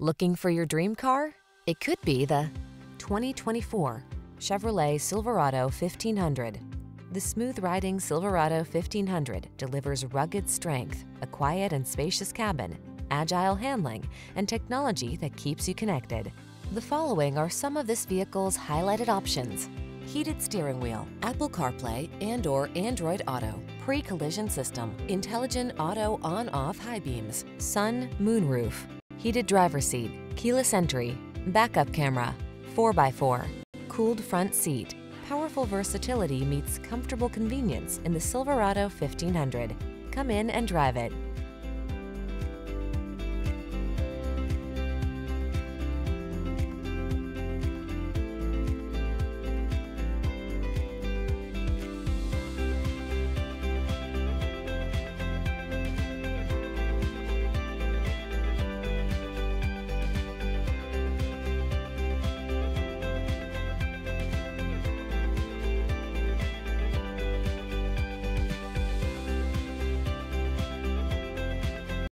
Looking for your dream car? It could be the 2024 Chevrolet Silverado 1500. The smooth-riding Silverado 1500 delivers rugged strength, a quiet and spacious cabin, agile handling, and technology that keeps you connected. The following are some of this vehicle's highlighted options. Heated steering wheel, Apple CarPlay and or Android Auto, pre-collision system, intelligent auto on-off high beams, sun, moon roof, heated driver seat, keyless entry, backup camera, 4x4, cooled front seat. Powerful versatility meets comfortable convenience in the Silverado 1500. Come in and drive it.